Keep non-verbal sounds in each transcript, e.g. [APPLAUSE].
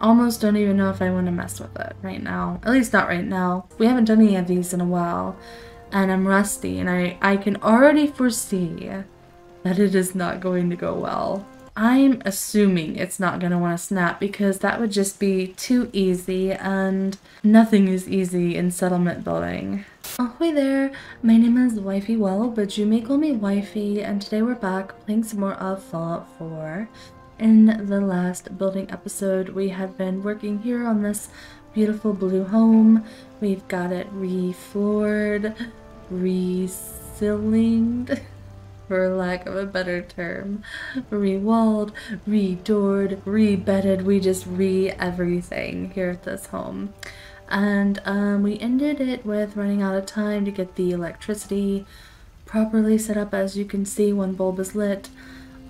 almost don't even know if I want to mess with it right now. At least not right now. We haven't done any of these in a while and I'm rusty and I, I can already foresee that it is not going to go well. I'm assuming it's not going to want to snap because that would just be too easy and nothing is easy in settlement building. Oh, Ahoy there, my name is Wifey Whale, but you may call me Wifey and today we're back playing some more of Fallout 4. In the last building episode we had been working here on this beautiful blue home. We've got it refloored, re-ceilinged. [LAUGHS] for lack of a better term. Re-walled, re-doored, re-bedded, we just re-everything here at this home. And um, we ended it with running out of time to get the electricity properly set up. As you can see, one bulb is lit,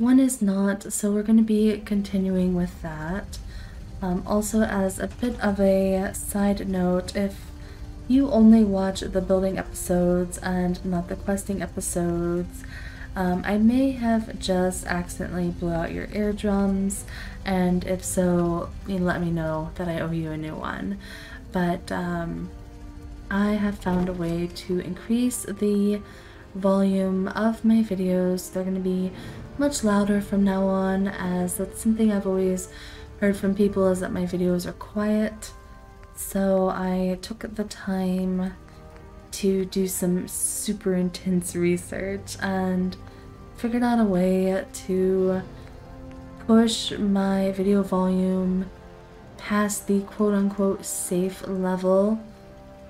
one is not, so we're going to be continuing with that. Um, also, as a bit of a side note, if you only watch the building episodes and not the questing episodes, um, I may have just accidentally blew out your eardrums, and if so, you let me know that I owe you a new one. But um, I have found a way to increase the volume of my videos. They're going to be much louder from now on, as that's something I've always heard from people is that my videos are quiet. So I took the time to do some super intense research and figured out a way to push my video volume past the quote-unquote safe level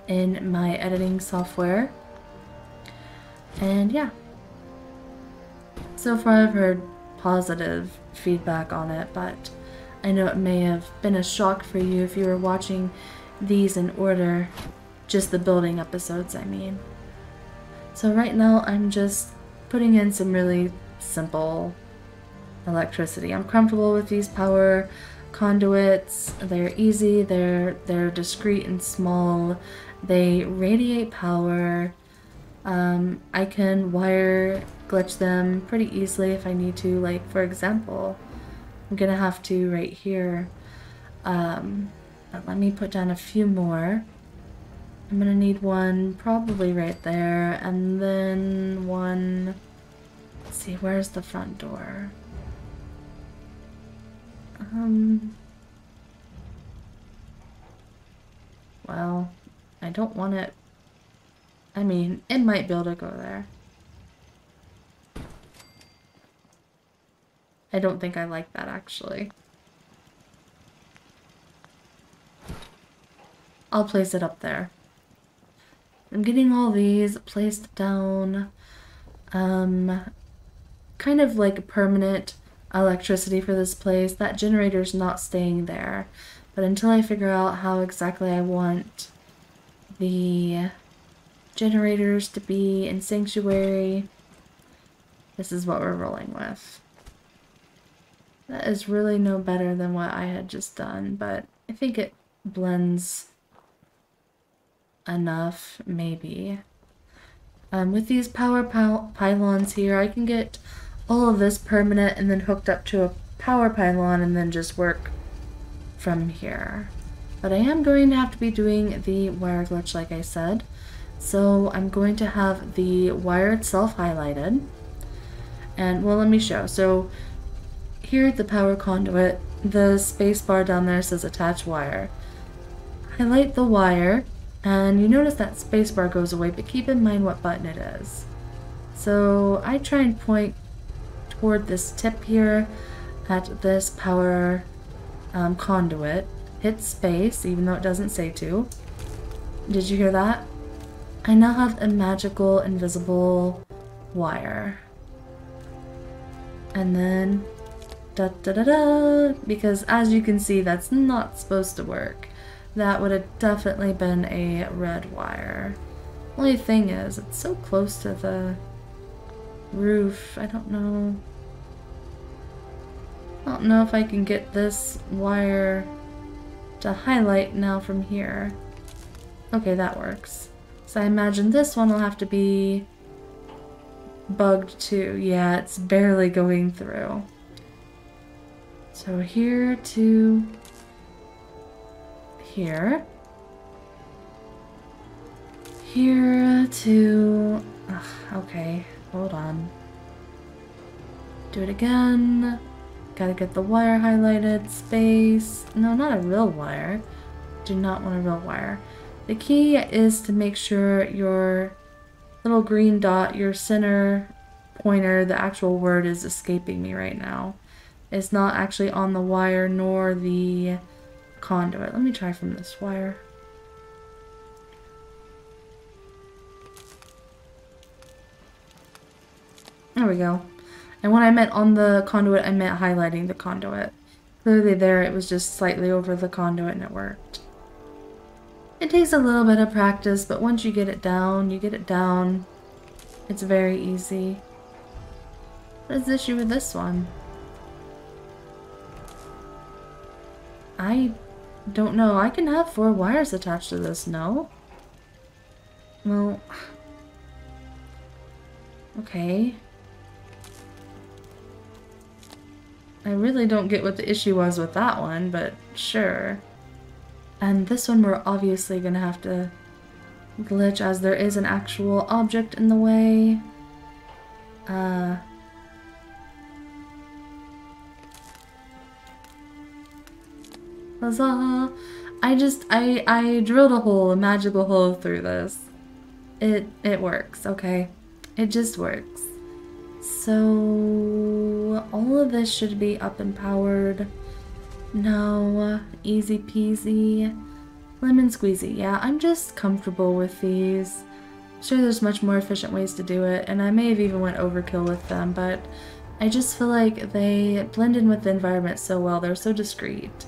in my editing software. And yeah. So far I've heard positive feedback on it, but I know it may have been a shock for you if you were watching these in order just the building episodes, I mean. So right now I'm just putting in some really simple electricity. I'm comfortable with these power conduits. They're easy, they're they're discreet and small. They radiate power. Um, I can wire glitch them pretty easily if I need to. Like for example, I'm gonna have to right here. Um, let me put down a few more. I'm gonna need one probably right there, and then one... Let's see, where's the front door? Um... Well, I don't want it... I mean, it might be able to go there. I don't think I like that, actually. I'll place it up there. I'm getting all these placed down. Um, kind of like permanent electricity for this place. That generator's not staying there. But until I figure out how exactly I want the generators to be in Sanctuary, this is what we're rolling with. That is really no better than what I had just done, but I think it blends enough, maybe. Um, with these power pylons here, I can get all of this permanent and then hooked up to a power pylon and then just work from here. But I am going to have to be doing the wire glitch like I said. So I'm going to have the wire itself highlighted. And well, let me show. So here the power conduit, the space bar down there says attach wire. Highlight the wire and you notice that spacebar goes away, but keep in mind what button it is. So I try and point toward this tip here at this power um, conduit. Hit space, even though it doesn't say to. Did you hear that? I now have a magical invisible wire. And then da da da da because as you can see that's not supposed to work that would have definitely been a red wire. Only thing is, it's so close to the roof. I don't know. I don't know if I can get this wire to highlight now from here. Okay, that works. So I imagine this one will have to be bugged too. Yeah, it's barely going through. So here to here. Here to... Ugh, okay, hold on. Do it again. Gotta get the wire highlighted. Space. No, not a real wire. Do not want a real wire. The key is to make sure your little green dot, your center pointer, the actual word is escaping me right now. It's not actually on the wire nor the conduit. Let me try from this wire. There we go. And when I meant on the conduit, I meant highlighting the conduit. Clearly there, it was just slightly over the conduit and it worked. It takes a little bit of practice, but once you get it down, you get it down. It's very easy. What is the issue with this one? I don't know. I can have four wires attached to this, no? Well... [SIGHS] Okay. I really don't get what the issue was with that one, but sure. And this one we're obviously gonna have to glitch as there is an actual object in the way. Uh... Huzzah! I just, I, I drilled a hole, a magical hole through this. It, it works, okay? It just works. So all of this should be up and powered. No, uh, easy peasy. Lemon squeezy. Yeah, I'm just comfortable with these. I'm sure there's much more efficient ways to do it, and I may have even went overkill with them, but I just feel like they blend in with the environment so well. They're so discreet.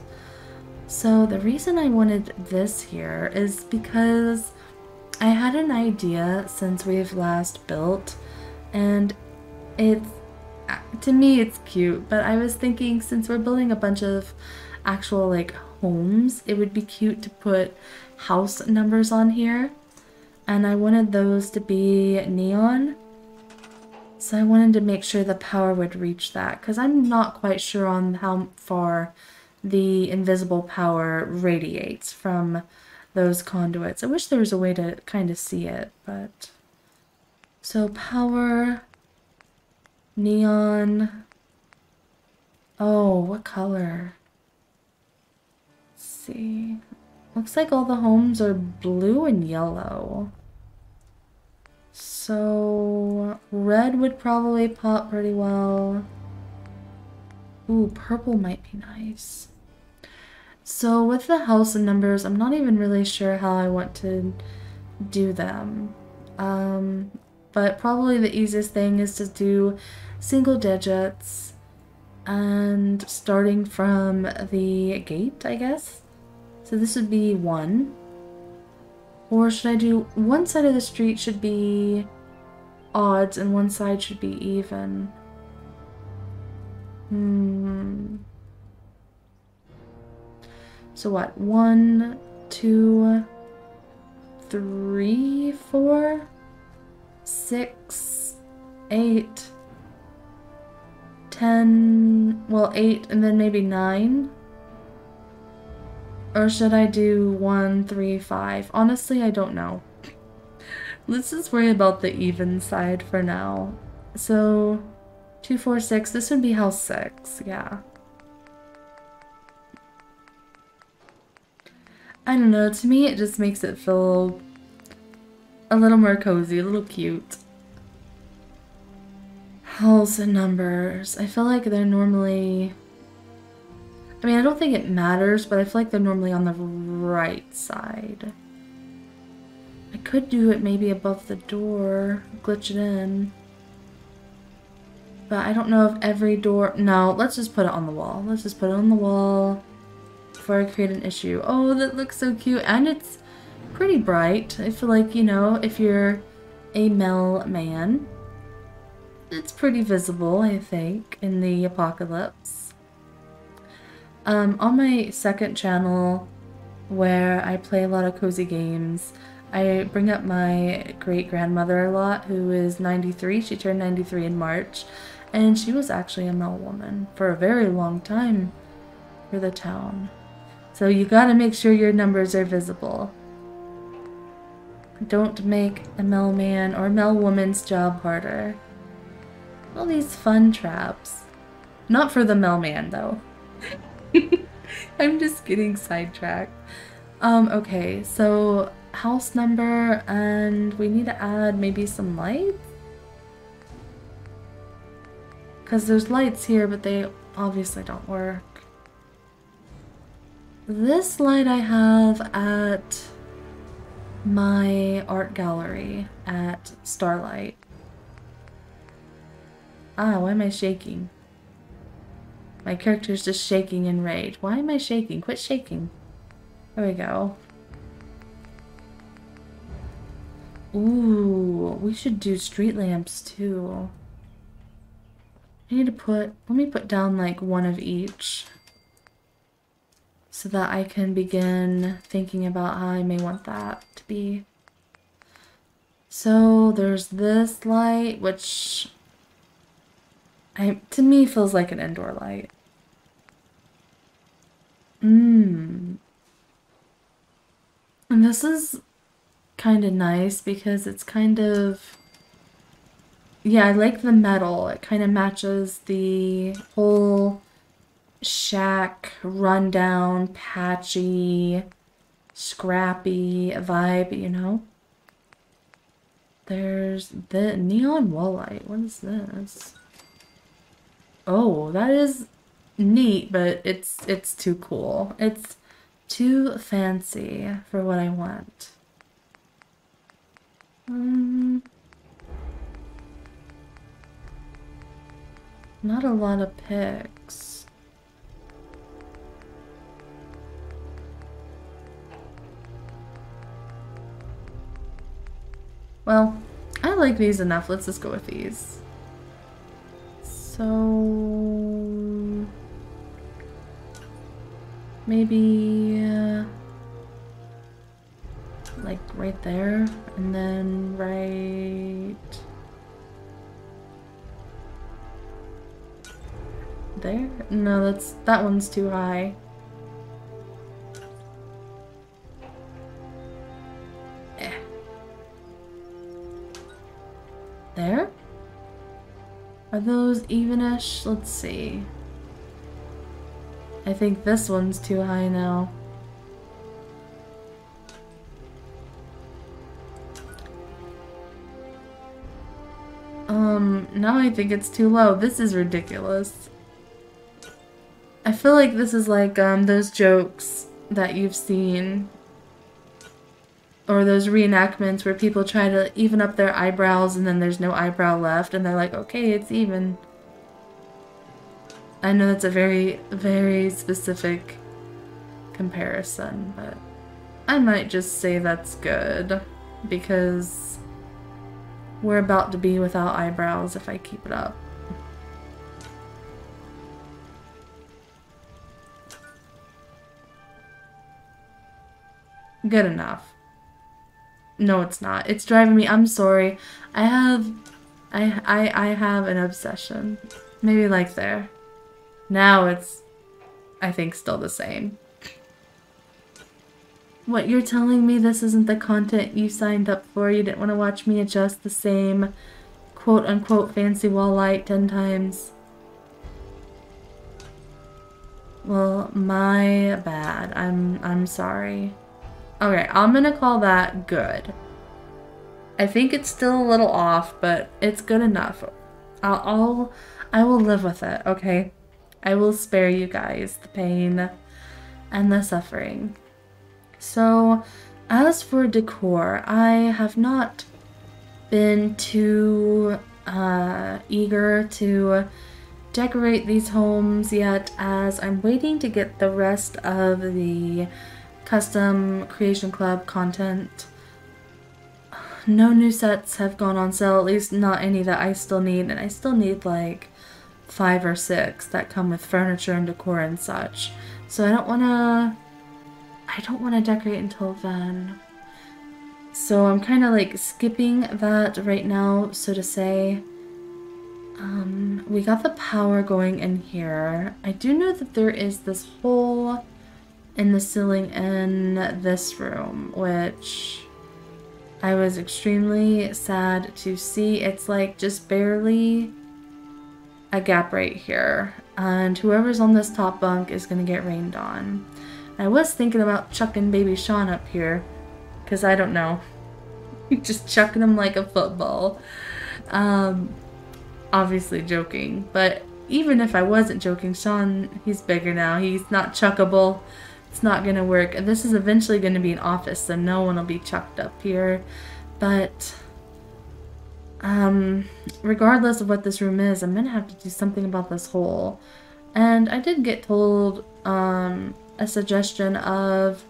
So the reason I wanted this here is because I had an idea since we've last built, and it's to me it's cute, but I was thinking since we're building a bunch of actual like homes, it would be cute to put house numbers on here. And I wanted those to be neon. So I wanted to make sure the power would reach that because I'm not quite sure on how far the invisible power radiates from those conduits. I wish there was a way to kind of see it, but... So power Neon. Oh, what color? Let's see. Looks like all the homes are blue and yellow. So, red would probably pop pretty well. Ooh, purple might be nice. So with the house and numbers, I'm not even really sure how I want to do them. Um, but probably the easiest thing is to do single digits and starting from the gate, I guess. So this would be one. Or should I do one side of the street should be odds and one side should be even? Hmm. So what? One, two, three, four? Six, eight, ten, well, eight, and then maybe nine. Or should I do one, three, five? Honestly, I don't know. Let's just worry about the even side for now. So, two, four, six. This would be house six, yeah. I don't know, to me it just makes it feel a little more cozy, a little cute. House and numbers. I feel like they're normally... I mean, I don't think it matters, but I feel like they're normally on the right side. I could do it maybe above the door, glitch it in. But I don't know if every door... No, let's just put it on the wall. Let's just put it on the wall before I create an issue. Oh, that looks so cute. And it's pretty bright. I feel like, you know, if you're a mail man, it's pretty visible, I think, in the apocalypse. Um, on my second channel, where I play a lot of cozy games, I bring up my great-grandmother a lot, who is 93. She turned 93 in March, and she was actually a mail woman for a very long time for the town. So you gotta make sure your numbers are visible. Don't make a mailman or mailwoman's job harder. All these fun traps. Not for the mailman, though. [LAUGHS] I'm just getting sidetracked. Um, okay, so house number, and we need to add maybe some lights? Because there's lights here, but they obviously don't work. This light I have at my art gallery at Starlight. Ah, why am I shaking? My character's just shaking in rage. Why am I shaking? Quit shaking. There we go. Ooh, we should do street lamps too. I need to put, let me put down like one of each so that I can begin thinking about how I may want that to be. So there's this light, which I, to me feels like an indoor light. Mmm. And this is kind of nice because it's kind of yeah, I like the metal. It kind of matches the whole shack, rundown, patchy, scrappy vibe, you know? There's the neon wall light. What is this? Oh, that is neat, but it's it's too cool. It's too fancy for what I want. Um, not a lot of picks. Well, I like these enough. Let's just go with these. So... Maybe... Uh, like right there, and then right... There? No, that's that one's too high. Are those evenish? Let's see. I think this one's too high now. Um, now I think it's too low. This is ridiculous. I feel like this is like, um, those jokes that you've seen or those reenactments where people try to even up their eyebrows and then there's no eyebrow left and they're like, okay, it's even. I know that's a very, very specific comparison, but I might just say that's good because we're about to be without eyebrows if I keep it up. Good enough. No, it's not. It's driving me. I'm sorry. I have, I, I, I have an obsession. Maybe like there. Now it's, I think, still the same. What, you're telling me this isn't the content you signed up for? You didn't want to watch me adjust the same quote-unquote fancy wall light ten times? Well, my bad. I'm, I'm sorry. Okay, I'm gonna call that good. I think it's still a little off, but it's good enough. I'll, I'll I will live with it, okay? I will spare you guys the pain and the suffering. So, as for decor, I have not been too uh, eager to decorate these homes yet as I'm waiting to get the rest of the custom creation club content. No new sets have gone on sale, at least not any that I still need, and I still need like five or six that come with furniture and decor and such. So I don't want to, I don't want to decorate until then. So I'm kind of like skipping that right now, so to say. Um, we got the power going in here. I do know that there is this hole in the ceiling in this room, which I was extremely sad to see. It's like just barely a gap right here. And whoever's on this top bunk is going to get rained on. I was thinking about chucking baby Sean up here. Because I don't know. [LAUGHS] just chucking him like a football. Um, obviously joking. But even if I wasn't joking, Sean, he's bigger now. He's not chuckable. It's not going to work. This is eventually going to be an office, so no one will be chucked up here. But um, regardless of what this room is, I'm going to have to do something about this hole. And I did get told um, a suggestion of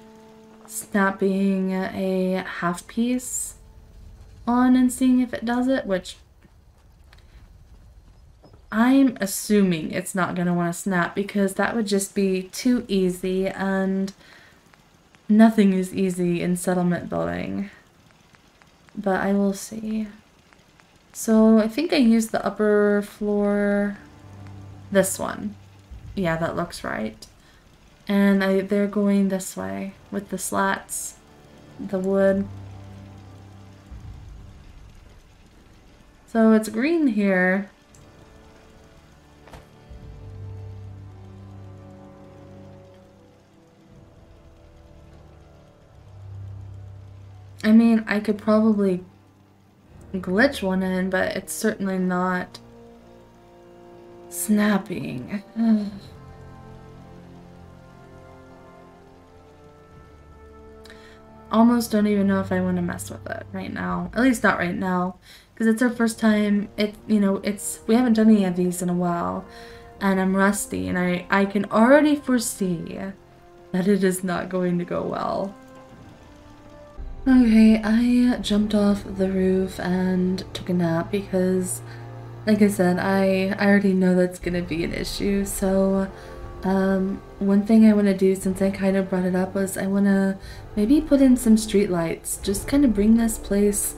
snapping a half piece on and seeing if it does it, which I'm assuming it's not going to want to snap because that would just be too easy and nothing is easy in settlement building. But I will see. So I think I used the upper floor, this one. Yeah, that looks right. And I, they're going this way with the slats, the wood. So it's green here. I mean, I could probably glitch one in, but it's certainly not snapping. [SIGHS] Almost don't even know if I want to mess with it right now. At least not right now. Because it's our first time, it, you know, it's, we haven't done any of these in a while. And I'm rusty and I, I can already foresee that it is not going to go well. Okay, I jumped off the roof and took a nap because, like I said, I, I already know that's going to be an issue. So, um, one thing I want to do since I kind of brought it up was I want to maybe put in some street lights. Just kind of bring this place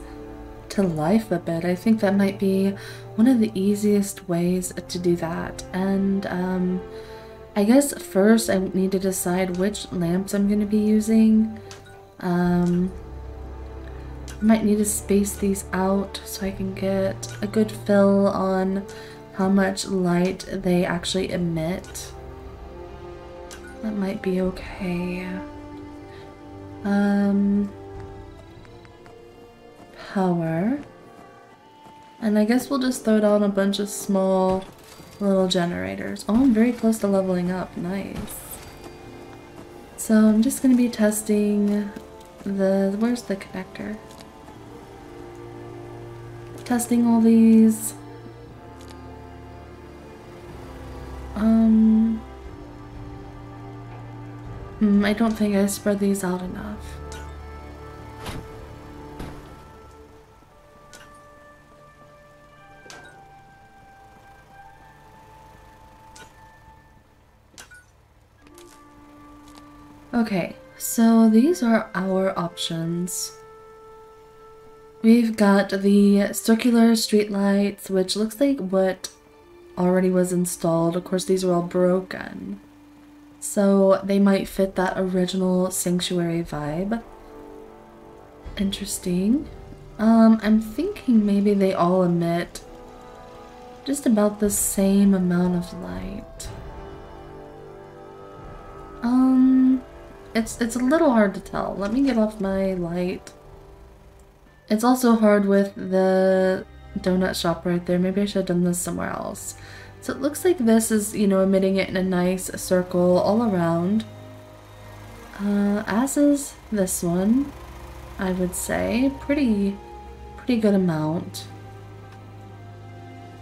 to life a bit. I think that might be one of the easiest ways to do that. And, um, I guess first I need to decide which lamps I'm going to be using. Um, might need to space these out so I can get a good fill on how much light they actually emit. That might be okay. Um, power. And I guess we'll just throw down a bunch of small little generators. Oh, I'm very close to leveling up. Nice. So I'm just going to be testing the... Where's the connector? Testing all these. Um, hmm, I don't think I spread these out enough. Okay, so these are our options. We've got the circular streetlights, which looks like what already was installed. Of course, these are all broken. So they might fit that original sanctuary vibe. Interesting. Um, I'm thinking maybe they all emit just about the same amount of light. Um, it's it's a little hard to tell. Let me get off my light. It's also hard with the donut shop right there. Maybe I should have done this somewhere else. So it looks like this is, you know, emitting it in a nice circle all around. Uh, as is this one, I would say. Pretty, pretty good amount.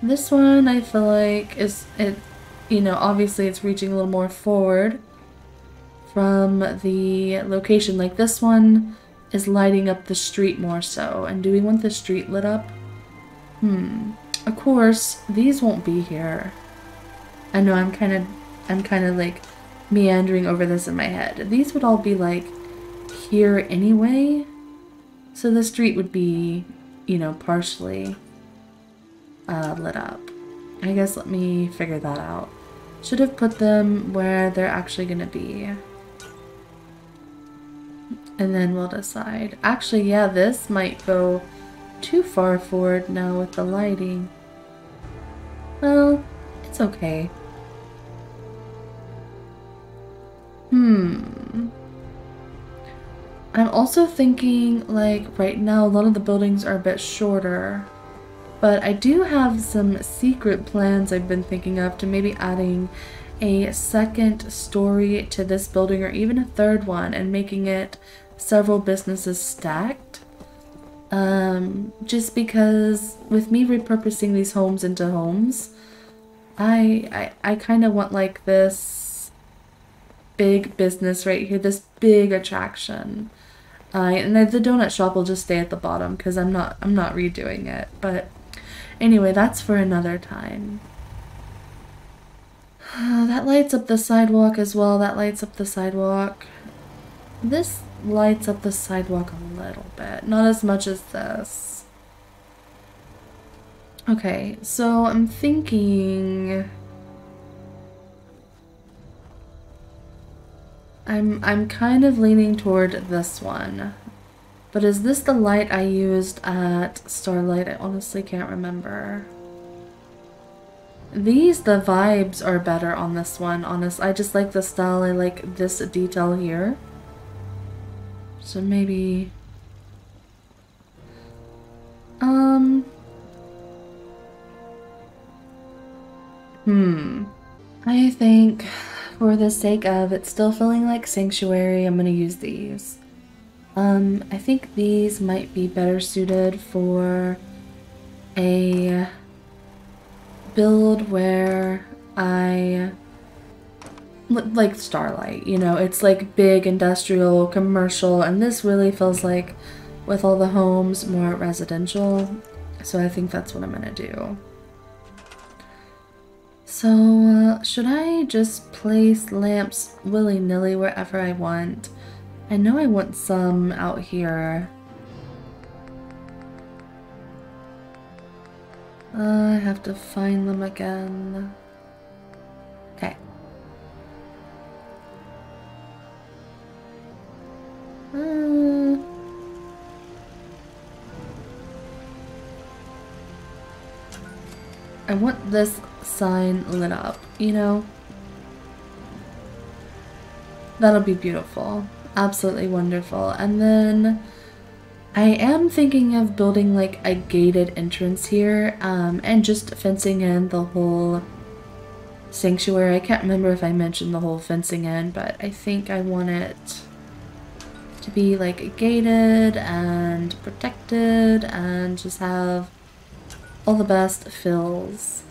This one I feel like is, it, you know, obviously it's reaching a little more forward from the location. Like this one is lighting up the street more so. And do we want the street lit up? Hmm. Of course, these won't be here. I know I'm kind of, I'm kind of like meandering over this in my head. These would all be like here anyway. So the street would be, you know, partially uh, lit up. I guess let me figure that out. Should have put them where they're actually going to be. And then we'll decide. Actually, yeah, this might go too far forward now with the lighting. Well, it's okay. Hmm. I'm also thinking, like, right now, a lot of the buildings are a bit shorter. But I do have some secret plans I've been thinking of to maybe adding a second story to this building or even a third one and making it several businesses stacked. Um, just because with me repurposing these homes into homes, I I, I kind of want like this big business right here, this big attraction. Uh, and the donut shop will just stay at the bottom because I'm not I'm not redoing it. But Anyway, that's for another time. [SIGHS] that lights up the sidewalk as well. That lights up the sidewalk. This lights up the sidewalk a little bit. Not as much as this. Okay, so I'm thinking... I'm I'm kind of leaning toward this one. But is this the light I used at Starlight? I honestly can't remember. These, the vibes are better on this one, honest. I just like the style, I like this detail here. So maybe... Um... Hmm. I think, for the sake of it still feeling like Sanctuary, I'm gonna use these. Um, I think these might be better suited for a build where I like Starlight, you know, it's like big industrial, commercial, and this really feels like with all the homes more residential. So I think that's what I'm gonna do. So, uh, should I just place lamps willy-nilly wherever I want? I know I want some out here. Uh, I have to find them again. Uh, I want this sign lit up, you know? That'll be beautiful absolutely wonderful. And then I am thinking of building like a gated entrance here um, and just fencing in the whole sanctuary. I can't remember if I mentioned the whole fencing in, but I think I want it to be like gated and protected and just have all the best fills.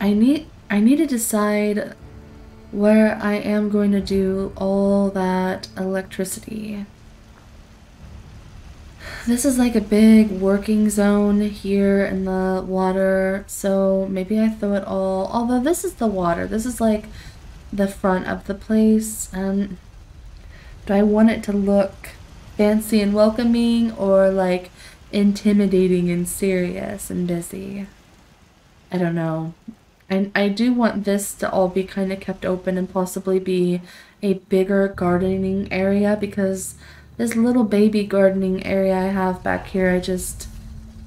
I need I need to decide where I am going to do all that electricity. This is like a big working zone here in the water, so maybe I throw it all, although this is the water, this is like the front of the place, and do I want it to look fancy and welcoming or like intimidating and serious and busy? I don't know. And I do want this to all be kind of kept open and possibly be a bigger gardening area because this little baby gardening area I have back here, I just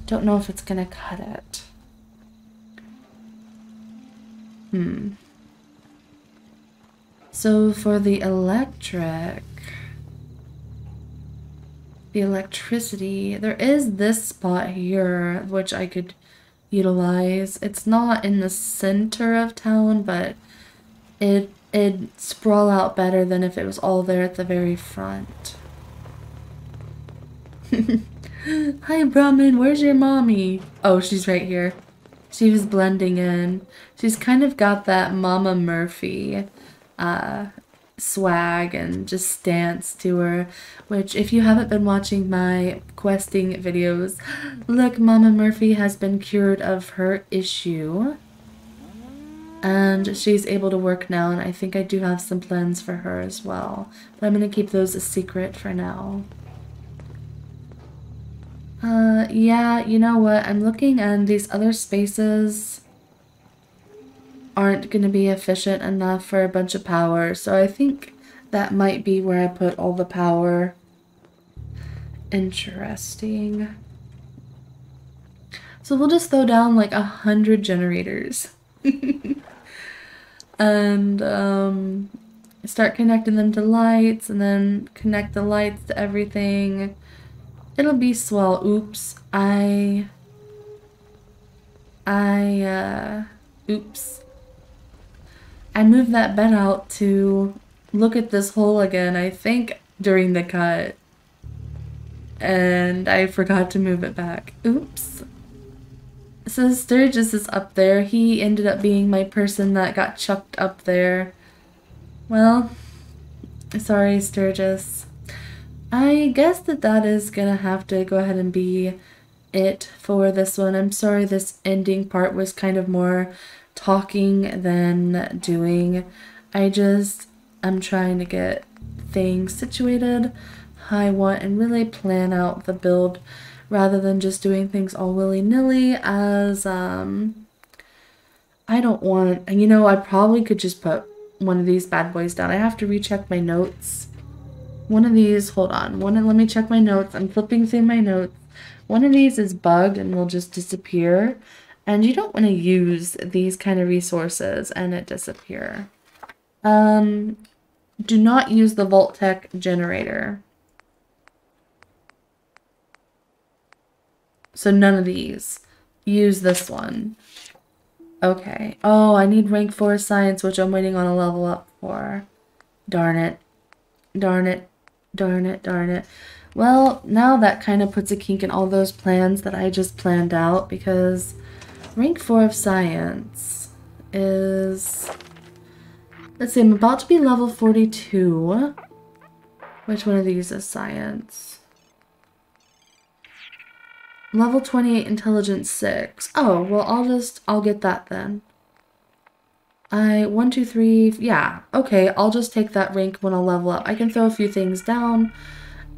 don't know if it's going to cut it. Hmm. So for the electric, the electricity, there is this spot here which I could utilize. It's not in the center of town, but it it sprawl out better than if it was all there at the very front. [LAUGHS] Hi Brahmin, where's your mommy? Oh, she's right here. She was blending in. She's kind of got that Mama Murphy uh, swag and just stance to her, which if you haven't been watching my questing videos, [GASPS] look, Mama Murphy has been cured of her issue. And she's able to work now, and I think I do have some plans for her as well. But I'm going to keep those a secret for now. Uh, yeah, you know what? I'm looking and these other spaces aren't going to be efficient enough for a bunch of power. So I think that might be where I put all the power. Interesting. So we'll just throw down like a hundred generators. [LAUGHS] and um, start connecting them to lights and then connect the lights to everything. It'll be swell. Oops. I... I, uh... Oops. I moved that bed out to look at this hole again, I think, during the cut. And I forgot to move it back. Oops. So Sturgis is up there. He ended up being my person that got chucked up there. Well, sorry Sturgis. I guess that that is gonna have to go ahead and be it for this one. I'm sorry this ending part was kind of more talking than doing. I just am trying to get things situated how I want and really plan out the build rather than just doing things all willy-nilly as um I don't want and you know I probably could just put one of these bad boys down. I have to recheck my notes. One of these, hold on. One let me check my notes. I'm flipping through my notes. One of these is bugged and will just disappear. And you don't want to use these kind of resources and it disappear. Um, do not use the Vault-Tec generator. So none of these. Use this one. Okay. Oh, I need rank 4 science, which I'm waiting on a level up for. Darn it. Darn it. Darn it. Darn it. Well, now that kind of puts a kink in all those plans that I just planned out because rank 4 of science is... Let's see, I'm about to be level 42. Which one of these is science? Level 28 intelligence 6. Oh, well I'll just, I'll get that then. I, one, two, three, yeah, okay, I'll just take that rank when I level up. I can throw a few things down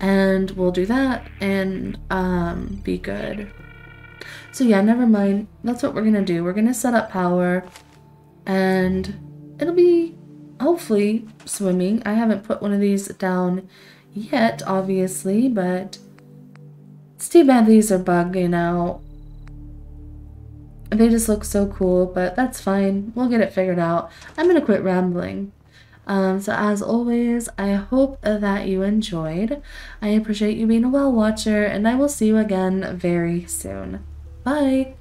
and we'll do that and um, be good. So yeah, never mind. That's what we're gonna do. We're gonna set up power and it'll be hopefully swimming. I haven't put one of these down yet, obviously, but it's too bad these are bugging out. They just look so cool, but that's fine. We'll get it figured out. I'm going to quit rambling. Um, so as always, I hope that you enjoyed. I appreciate you being a whale watcher, and I will see you again very soon. Bye!